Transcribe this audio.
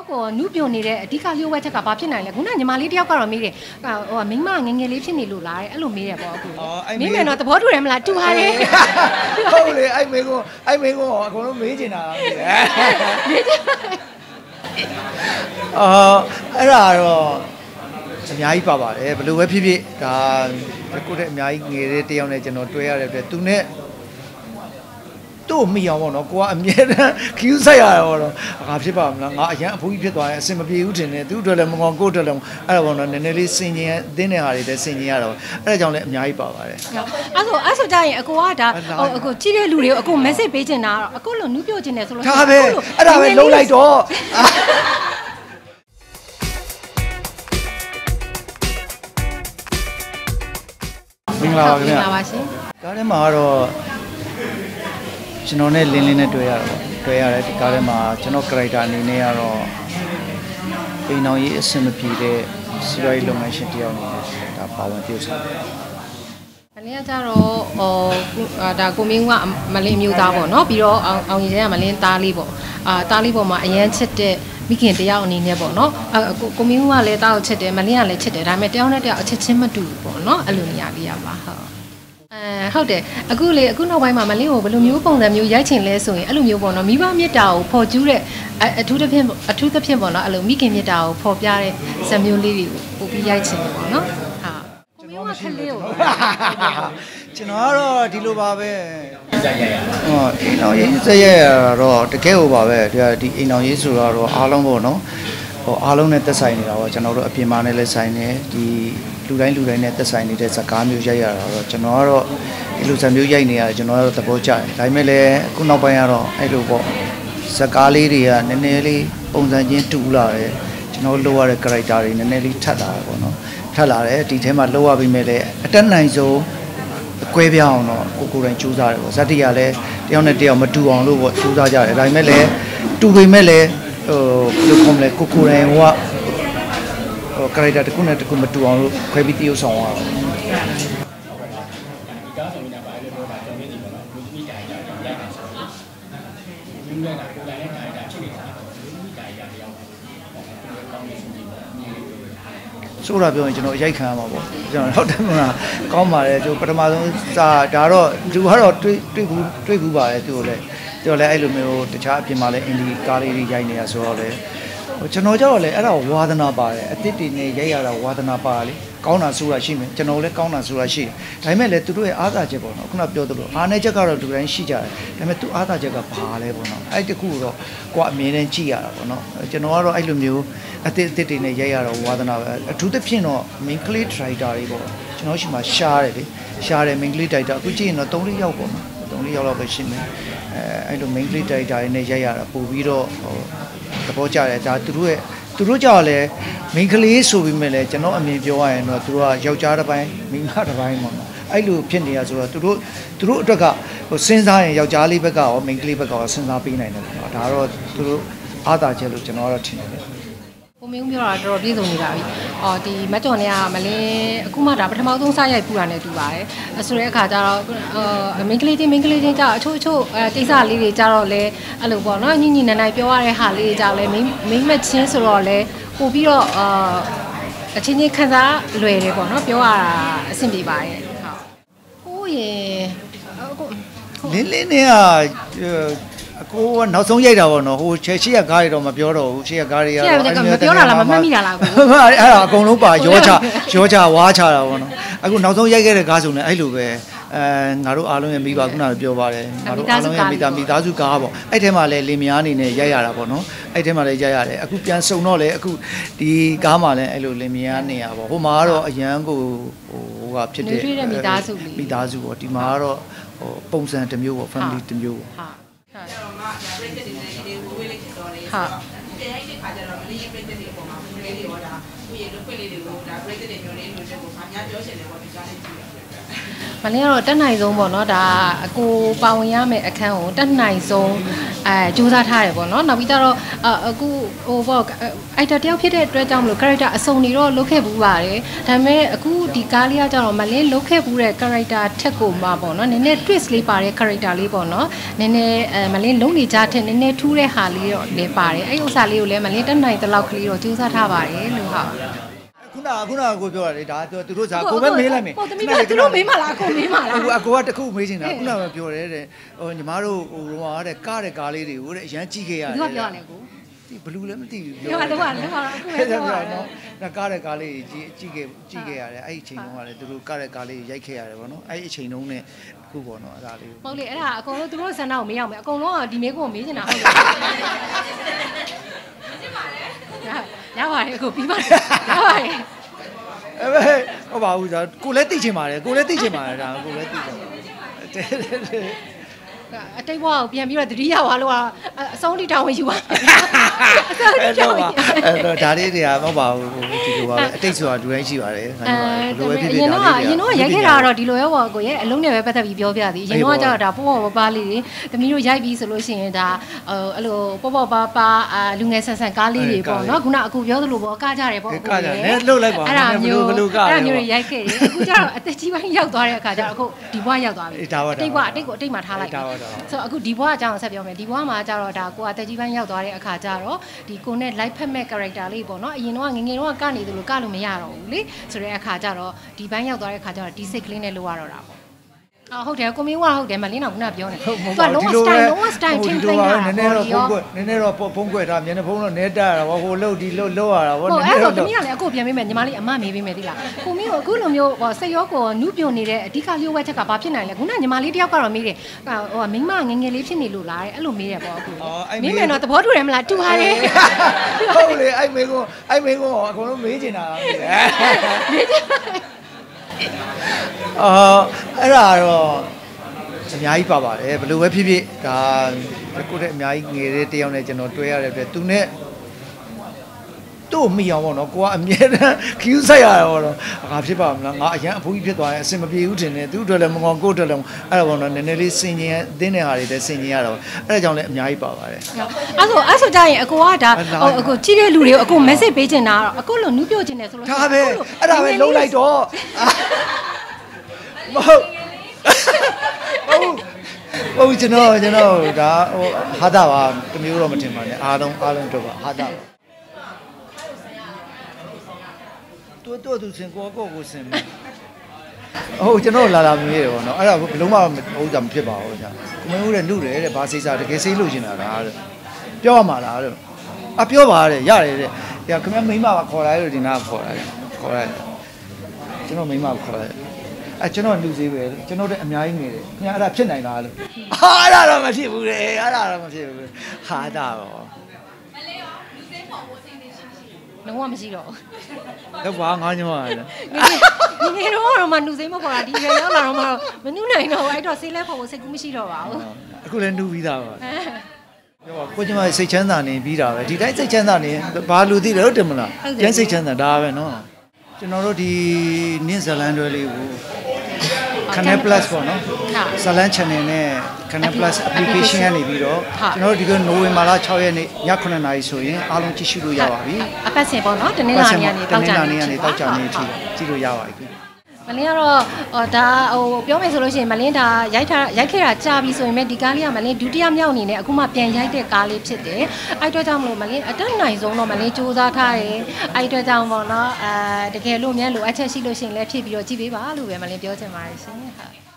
တော့ကိုနုပြိုနေတဲ့အဓိကလျှို့ဝှက်ချက်ကဘာဖြစ်နိုင်လဲခုနညီမလေးတယောက်ကတော့မေးတယ်ဟိုမိမငငယ်လေးဖြစ်နေလို့လားတဲ့အဲ့လိုမေးတယ်ပေါ့အခုမေးမယ်တော့သဘောတူတယ်မလားတူပါတယ်ဟုတ်လေအဲ့မေကောအဲ့မေကောအကုန်လုံးမေးချင်တာမေးချင်အာအဲ့ဒါတော့အများကြီးပါပါတယ်ဘယ်လိုပဲဖြစ်ဖြစ်ဒါကိုယ့်တဲ့အများကြီးငယ်တဲ့တယောက်နဲ့ကျွန်တော်တွေ့ရတဲ့အတွက်သူနဲ့ တို့မိအောင်ပေါ့နော်ကိုကအမြဲတမ်းခူးဆက်ရတာပေါ့နော်ငါဖြစ်ပါမလားငါအရန်အဖိုးကြီးဖြစ်သွားရင်အဆင်မပြေဘူးထင်တယ်သူ့အတွက်လည်းမကောင်းကိုယ့်အတွက်လည်းအဲ့ဒါပေါ့နော်နည်းနည်းလေးစင်ကျင်အသင်းတဲ့ဟာတွေလည်းစင်ကျင်ရတော့အဲ့ဒါကြောင့်လည်းအများကြီးပါပါတယ်အဲ့ဆိုအဲ့ဆိုကြရင်အကိုကဒါဟိုအကိုကြည့်တဲ့လူတွေကိုအကို message ပေးချင်တာကတော့အကိုလိုနုပြိုချင်တယ်ဆိုလို့ဒါပဲအဲ့ဒါပဲလုံးလိုက်တော့မင်္ဂလာပါခင်ဗျာမင်္ဂလာပါရှင်ကားထဲမှာကတော့ ကျွန်တော်နဲ့လင်းလင်းနဲ့တွေ့ရတာပေါ့တွေ့ရတယ်ဒီကားထဲမှာကျွန်တော် character အနေနဲ့ကတော့အိမ်အောင်ရေးအဆင်မပြေတဲ့စီးပွားရေးလုပ်ငန်းရှင်တယောက်အနေနဲ့ဒါပါဝင်ပြုဆောင်တယ်မလင်းကကြတော့ဟိုအာဒါကိုမင်းကမလင်းမျိုးသားပေါ့နော်ပြီးတော့အောင်အောင်ရင်ကမလင်းသားလေးပေါ့အာသားလေးပေါ်မှာအရန်ချစ်တဲ့မိခင်တယောက်အနေနဲ့ပေါ့နော်အာကိုကိုမင်းကလည်းသားကိုချစ်တယ်မလင်းကလည်းချစ်တယ်ဒါပေမဲ့တယောက်နဲ့တယောက်အချစ်ချင်းမတူဘူးပေါ့နော်အဲ့လိုနေရာလေးရပါဟုတ် အဲဟုတ်တယ်အခုလေအခုနောက်ပိုင်းမှာမလင်းကိုဘယ်လိုမျိုးပုံစံမျိုးရိုက်ချင်လဲဆိုရင်အဲ့လိုမျိုးပေါ့နော်မိဘမြတ်တာကိုဖော်ကျူးတဲ့အထူးသဖြင့်အထူးသဖြင့်ပေါ့နော်အဲ့လိုမိခင်မြတ်တာကိုဖော်ပြတဲ့ဇာတ်မျိုးလေးတွေကိုပို့ပြီးရိုက်ချင်တယ်ပေါ့နော်ဟာကိုမင်းကခလေးကိုကျွန်တော်ကတော့ဒီလိုပါပဲစက်ရရဟောအိမ်အောင်ရေးစက်ရရတော့တကယ်ဟိုပါပဲဒီဒီအိမ်အောင်ရေးဆိုတော့အားလုံးပေါ့နော်ဟိုအားလုံးနဲ့သက်ဆိုင်နေတာပေါ့ကျွန်တော်တို့အပြင်မှာနဲ့လည်းဆိုင်နေဒီ လူတိုင်းလူတိုင်းနဲ့သက်ဆိုင်နေတဲ့ဇာကားမျိုးရိုက်ရတာတော့ကျွန်တော်ကတော့ဒီလိုဇာမျိုးရိုက်နေရတယ်ကျွန်တော်ကတော့သဘောကျတယ်ဒါပေမဲ့လည်းအခုနောက်ပိုင်းကတော့အဲ့လိုပေါ့ဇာကားလေးတွေကနည်းနည်းလေးပုံစံချင်းတူလာတယ်ကျွန်တော်လိုရတဲ့ character တွေနည်းနည်းလေးထပ်လာတယ်ပေါ့နော်ထပ်လာတယ်ဒီထဲမှာလိုရပြီးမဲ့လည်းအတက်နိုင်ဆုံးအကွဲပြားအောင်တော့ကိုကိုယ်တိုင်စူးစမ်းတယ်ပေါ့ဇက်တီကလည်းတယောက်နဲ့တယောက်မတူအောင်လို့ပေါ့စူးစမ်းကြတယ်ဒါပေမဲ့လည်းတူပေမဲ့လည်းဟိုဘယ်လိုခေါ်မလဲကိုကိုယ်တိုင်ဟိုကဟို character တစ်ခုနဲ့တစ်ခုမတူအောင်လို့ခွဲပြီးတရုပ်ဆောင်ရအောင်ဒီကားဆောင်နေတာပါလေတော့ဒါကျွန်တော်မြင်နေပါတော့လူကြီးတိုင်ကြတယ်ရိုက်တယ်ဆိုတော့ဒီလိုကကိုယ်တိုင်နဲ့တိုင်တာဖြစ်နေတာလူကြီးတိုင်ကြတယ်ရောက်တယ်ကောင်းနေစီပါအမြင်လေးပြောတယ်ဆိုတာပြောရင်ကျွန်တော်ရိုက်ခံရမှာပေါ့ကျွန်တော်ဟုတ်တယ်မလားကောင်းပါတယ်ကျွန်တော်ပထမဆုံးစာဒါတော့သူကတော့တွေးတွေးဘူးတွေးဘူးပါတယ်သူကိုလည်းသူကလည်းအဲ့လိုမျိုးတခြားအပြင်မှာလည်းအင်ဒီကားလေးတွေရိုက်နေတာဆိုတော့လေဟို ကျွန်တော်ကြတော့လေအဲ့ဒါဝါသနာပါတယ်အစ်စ်တွေနဲ့ရိုက်ရတာဝါသနာပါလေကောင်းတာဆိုတာရှိမယ်ကျွန်တော်လည်းကောင်းတာဆိုတာရှိတယ်ဒါပေမဲ့လည်းသူတို့ရဲ့အားသာချက်ပေါ့နော်ခုနပြောသလိုအားနည်းချက်ကတော့လူတိုင်းရှိကြတယ်ဒါပေမဲ့သူအားသာချက်ကဘာလဲပေါ့နော်အဲ့တခုတော့ကိုကအမြင်နဲ့ကြည့်ရတာပေါ့နော်ကျွန်တော်ကတော့အဲ့လိုမျိုးအစ်စ်အစ်စ်တွေနဲ့ရိုက်ရတော့ဝါသနာပဲအထူးသဖြင့်တော့ main clay driver တွေပေါ့ကျွန်တော်ရှိမှရှားတယ်လေရှားတယ် main clay driver အခုကြည့်ရင်တော့3-4ယောက်ပေါ့နော်3-4ယောက်လောက်ပဲရှင်းမယ်အဲအဲ့လို main clay driver တွေနဲ့ရိုက်ရတာပို့ပြီးတော့ဟို သဘောကျတယ်ဒါသူတို့ရဲ့သူတို့ကြောက်လဲမိန်းကလေးဆိုပြီးမဲ့လဲကျွန်တော်အမြင်ပြောရရင်တော့သူတို့ကယောက်ျားတစ်ပိုင်းမိန်းမတစ်ပိုင်းပေါ့နော်အဲ့လိုဖြစ်နေရဆိုတော့သူတို့သူတို့အတွက်ကဟိုစဉ်းစားရင်ယောက်ျားလေးဘက်ကရောမိန်းကလေးဘက်ကရောစဉ်းစားပေးနိုင်တယ်ပေါ့နော်ဒါတော့သူတို့အားသာချက်လို့ကျွန်တော်ကတော့ထင်တယ်ကို မင်းပြောတာတော်တော်ပြည့်စုံနေပါပြီ။အော်ဒီမကျော်နဲ့ကမလင်းအခုမှဒါပထမဆုံးစရိုက်ပူတာနဲ့တူပါတယ်။အဲဆိုတဲ့အခါကျတော့အမင်းကလေးချင်းမင်းကလေးချင်းကြအချို့အချို့အဲတိစလေးတွေကြတော့လဲအဲ့လိုပေါ့နော်ညညနန်နိုင်ပြောရတဲ့ဟာလေးတွေကြလဲမင်းမင်းမချင်းဆိုတော့လဲပို့ပြီးတော့အာအချင်းချင်းခံစားလွယ်တယ်ပေါ့နော်ပြောရတာအဆင်ပြေပါတယ်။ဟုတ်။ကိုယ့်ရဲ့လင်းလင်းနဲ့က ကိုကနောက်ဆုံးရိုက်တာပေါ့နော်ဟိုချက်ရှိရကားတွေတော့မပြောတော့ဘူးရှိရကားတွေကတော့ရှေ့ကမပြောတာလားမမှတ်မိတာလားကိုအဲ့ဒါအကုန်လုံးပါရောချရောချဝါချတာပေါ့နော်အခုနောက်ဆုံးရိုက်ခဲ့တဲ့ကားဆိုလည်းအဲ့လိုပဲအဲငါတို့အားလုံးရဲ့မိဘခုနကပြောပါတယ်ငါတို့အားလုံးရဲ့မိသားမိသားစုကားပေါ့အဲ့ထဲမှာလည်းလင်မယားအနေနဲ့ရိုက်ရတာပေါ့နော်အဲ့ထဲမှာလည်းရိုက်ရတယ်အခုပြန်စုံတော့လေအခုဒီကားမှာလည်းအဲ့လိုလင်မယားနေရပေါ့ဟိုမှာကတော့အရန်ကိုဟိုဟိုကဖြစ်တဲ့နေတွေ့တဲ့မိသားစုလေးမိသားစုပေါ့ဒီမှာကတော့ဟိုပုံစံတစ်မျိုးပေါ့ family တစ်မျိုးပေါ့ ဟာတော့မှဒါပြိတ္တတွေနဲ့ဒီဝေးလေးဖြစ်တော့လေဟာပြန်ရိုက်တဲ့ခါကျတော့မလေးပြိတ္တတွေအပေါ်မှာဘယ်လေးတွေရောဒါကိုရလို့ခွင့်လေးတွေကိုဒါပြိတ္တတွေမျိုးလေးလို့ချက်ကိုခါများပြောချင်တယ်ပေါ့ဒီကြားလေးကြည့်ရအောင် မလင်းကတော့တက်နိုင်ဆုံးပေါ့နော်ဒါအကိုပါဝင်ရမယ့်အခန်းကိုတက်နိုင်ဆုံးအဲစူးစမ်းထားတယ်ပေါ့နော်နောက်ပြီးတော့အအခုဟိုပေါ့အိုက်တာတယောက်ဖြစ်တဲ့အတွက်ကြောင့်မလို့ character အစုံတွေတော့လုတ်ခဲ့ဘူးပါတယ်ဒါပေမဲ့အခုဒီကားလေးကကြတော့မလင်းလုတ်ခဲ့ဘူးတဲ့ character ထက်ကိုမှပေါ့နော်နည်းနည်း twist လေးပါတဲ့ character လေးပေါ့နော်နည်းနည်းအဲမလင်းလုံးနေကြတဲ့နည်းနည်းထူးတဲ့ဟာလေးတော့လည်းပါတယ်အဲ့ဥစ္စာလေးကိုလည်းမလင်းတက်နိုင်တဲ့လောက်ကလေးတော့စူးစမ်းထားပါတယ်လို့ဟာ ခုနကခုနကကိုပြောရတယ်ဒါသူတို့စားကိုပဲမေးလိုက်မယ်ဟုတ်သမီးကသူတို့မေးမှလားကိုမေးမှလားအခုအကိုကတခုမေးချင်တာခုနကပြောတယ်တဲ့ဟိုညီမတို့ဟိုတော့တဲ့ကားတဲ့ကားလေးတွေကိုတဲ့အရန်ကြည့်ခဲ့ရတယ်သူကပြောရတယ်ကိုဒီဘလူးလည်းမသိဘူးပြောပါတော့ပါတော့ပါအခုပဲပြောပါတော့နော်ကားတဲ့ကားလေးကြီးကြည့်ခဲ့ကြည့်ခဲ့ရတယ်အဲ့ဒီအချိန်တုန်းကလည်းသူတို့ကားတဲ့ကားလေးရိုက်ခဲ့ရတယ်ဗောနော်အဲ့ဒီအချိန်တုန်းနဲ့အခုဗောနော်အဲ့ဒါလေးဟုတ်လေအဲ့ဒါအကုန်လုံးသူတို့ဆန္ဒကိုမေးအောင်မယ်အကုန်လုံးကဒီမေးကိုမေးနေတာဟုတ်လား ရပါတယ်အခုပြီးပါတယ်ရပါတယ်အဲ့ပဲဟုတ်ပါဘူးဒါကိုလည်းသိချင်ပါတယ်ကိုလည်းသိချင်ပါတယ်ဒါကိုလည်းသိချင်ပါတယ် အတိတ်ဘဝကိုပြန်ပြီးတော့တတိယဘဝလို့ကအဆုံးထိတောင်းဝင်ယူပါအဆုံးထိအဲ့တောတော့င်းဝင်ပါအဲ့တော့ဒါလေးတွေကမဟုတ်ပါဘူးဟိုဒီလိုပါပဲအတိတ်ဆိုတာဒူတိုင်းရှိပါတယ်ခါအဲကျပါဘယ်လိုပဲဖြစ်ဖြစ်ရင်ဒါတော့လေးရင်တော့ရိုက်ခဲ့တာကတော့ဒီလိုရောပေါ့ကိုရဲ့အလုံးနဲ့ပဲပတ်သက်ပြီးပြောပြသည်ရင်တော့ကျတော့ဒါပေါ့ပေါ့ပါပါလေးတွေသမီးတို့ရိုက်ပြီးဆိုလို့ရှိရင်ဒါဟိုအဲ့လိုပေါ့ပေါ့ပါပါအာလူငယ်ဆန်ဆန်ကားလေးတွေပေါ့နော်ခုနအခုပြောသလိုပေါ့ကကြတယ်ပေါ့ကကြတယ်နဲလှုပ်လိုက်ပါအဲ့ဒါမျိုးဘယ်လိုကလဲအဲ့ဒါမျိုးတွေရိုက်ခဲ့တယ်အခုကျတော့အသက်ကြီးပိုင်းရောက်သွားတဲ့အခါကျတော့အခုဒီဘဝရောက်သွားပြီအေးဒါပါဒါပါအတိတ်ဘဝအတိတ်ကိုအတိတ်မှာထားလိုက်ဒါပါဒါပါဆိုတော့အခုဒီဘဝအကြောင်းဆက်ပြောမယ်ဒီဘဝမှာကျတော့ဒါကိုကအသက်ကြီးပိုင်းရောက်သွားတဲ့အခါကျတော့ဒီကိုနဲ့ live ဖက်မဲ့ character လေးပေါ့နော်အရင်တော့ငယ်ငယ်တော့ကနေသလိုကလို့မရတော့ဘူးလေဆိုတဲ့အခါကျတော့ဒီပိုင်းရောက်သွားတဲ့အခါကျတော့ဒီစိတ်ကလေးနဲ့လိုရတော့တာပေါ့ အော်ဟုတ်တယ်ကိုမင်းကဟုတ်တယ်မလင်းတော့ခုနပြောနေဟုတ်မဟုတ်သူကလုံးဝ style လုံးဝ style ထင်းထင်းတာနည်းနည်းတော့ဖုံးကွက်နည်းနည်းတော့ဖုံးကွက်ထားမျက်နှာဖုံးတော့နဲတက်ရတာဗောဟိုလှုပ်ဒီလှုပ်လှုပ်ရတာဗောဟုတ်နည်းနအဲ့ည်းတော့တော့သမီးကလည်းအခုပြန်ပေးမယ်ညီမလေးအမမေးပေးမယ်တိလားကိုမင်းကိုအခုလိုမျိုးဟိုစိတ်ရောကိုနုပြိုနေတဲ့အဓိကလျှို့ဝှက်ချက်ကဘာဖြစ်နိုင်လဲခုနညီမလေးတယောက်ကတော့မေးတယ်ဟိုမိမငငယ်လေးဖြစ်နေလို့လားတဲ့အဲ့လိုမေးတယ်ပေါ့အခုမေးမယ်တော့သဘောတူတယ်မလားတူပါတယ်ဟုတ်လေအဲ့မေကုန်းအဲ့မေကုန်းအကုန်လုံးမေးချင်တာ အာအဲ့ဒါတော့အများကြီးပါပါတယ်ဘယ်လိုပဲဖြစ်ဖြစ်ဒါကိုယ့်တဲ့အများကြီးငယ်တဲ့တယောက်နဲ့ကျွန်တော်တွေ့ရတဲ့အတွက်သူနဲ့ တို့မိအောင်ပေါ့နော်ကိုကအမြဲတမ်းခူးဆိုင်ရတာပေါ့နော်ငါဖြစ်ပါမလားငါအရန်အဖိုးကြီးဖြစ်သွားရင်အဆင်မပြေဘူးထင်တယ်သူ့အတွက်လည်းမကောင်းကိုယ့်အတွက်လည်းအဲ့ဒါပေါ့နော်နည်းနည်းလေးစင်ကျင်အသင်းတဲ့ဟာတွေလည်းစင်ကျင်ရတာပေါ့အဲ့ဒါကြောင့်လည်းအများကြီးပါပါတယ်အဲ့ဆိုအဲ့ဆိုကြရင်အကိုကဒါဟိုအခုကြည့်တဲ့လူတွေကိုအကို message ပေးချင်တာကတော့အကိုလိုနုပြိုချင်တယ်ဆိုလို့ဒါပဲအဲ့ဒါပဲလုံးလိုက်တော့မဟုတ်ဟုတ်ဟုတ်ကျွန်တော်ကျွန်တော်ဒါဟိုဟာတာပါတမျိုးတော့မထင်ပါနဲ့အားလုံးအားလုံးတော့ပါဟာတာပါ တူတူသူစင်ကိုကိုကိုစင်ဟုတ်ကျွန်တော်လာလာမေးတယ်ဗောနော်အဲ့ဒါဘလုံးမဟုတ်တာမဖြစ်ပါဘူးကြာကိုမင်းဦးတဲ့နှုတ်တယ်တဲ့ဘာစိတ်စားတကယ်စိတ်လို့ရှင်တာလားတဲ့ပြောရမှာလားတဲ့အပြောပါတဲ့ရတယ်တဲ့။ခင်ဗျမိမပါခေါ်လာလို့ဒီနာခေါ်လာတယ်ခေါ်လာတယ်ကျွန်တော်မိမခေါ်လာတယ်အဲကျွန်တော်လူသေးပဲကျွန်တော်တဲ့အများကြီးငယ်တယ်ခင်ဗျအဲ့ဒါဖြစ်နိုင်လားလို့ဟာအဲ့ဒါတော့မဖြစ်ဘူးလေအဲ့ဒါတော့မဖြစ်ဘူးဟာတာတော့ လုံးဝမရှိတော့တော့ဘာငါညမလဲဘူးငယ်ငယ်တော့တော့မှနုစိမ့်မခေါ်တာဒီရွယ်ရောက်လာတော့မှမနုနိုင်တော့ဘူးအဲ့တော့ဆေးလဲဖို့စိတ်ကူးမရှိတော့ပါဘူးအခုလည်းနှူးပြီးသားပါပြောပါကိုကျမစိတ်ချမ်းသာနေပြီးတာပဲဒီတိုင်းစိတ်ချမ်းသာနေဘာလူသိတယ်ဟုတ်တယ်မလားကျန်းစိတ်ချမ်းသာဒါပဲနော်ကျွန်တော်တို့ဒီနင်းဇလန်တွဲလေးကို Canal Plus ပေါ့နော်ဇလန် channel နဲ့ Canal Plus application ကနေပြီးတော့ကျွန်တော်တို့ဒီကနိုဝင်ဘာလ6ရက်နေ့ည9:00နာရီဆိုရင်အားလုံးကြည့်ရှုလို့ရပါပြီအပတ်စဉ်ပေါ့နော်တနင်္လာနေ့ကနေတောက်ကြနေနေကနေတောက်ကြနေအထိကြည့်လို့ရပါပြီ မလင်းကတော့ဟောဒါဟိုပြောမယ်ဆိုလို့ရှိရင်မလင်းဒါရိုက်ထားရိုက်ခဲ့တာကြာပြီဆိုရင်ပဲဒီကားလေးကမလင်းဒုတိယမြောက်အနေနဲ့အခုမှပြန်ရိုက်တဲ့ကားလေးဖြစ်တယ်အဲ့အတွက်ကြောင့်မလို့မလင်းအတက်နိုင်ဆုံးတော့မလင်းစူးစမ်းထားတယ်အဲ့အတွက်ကြောင့်ပေါ့နော်အဲတကယ်လို့မြန်လိုအပ်ချက်ရှိလို့ရှိရင်လည်းဖြစ်ပြီးတော့ကြည့်ပေးပါလို့ပဲမလင်းပြောချင်ပါတယ်ရှင်ဟုတ်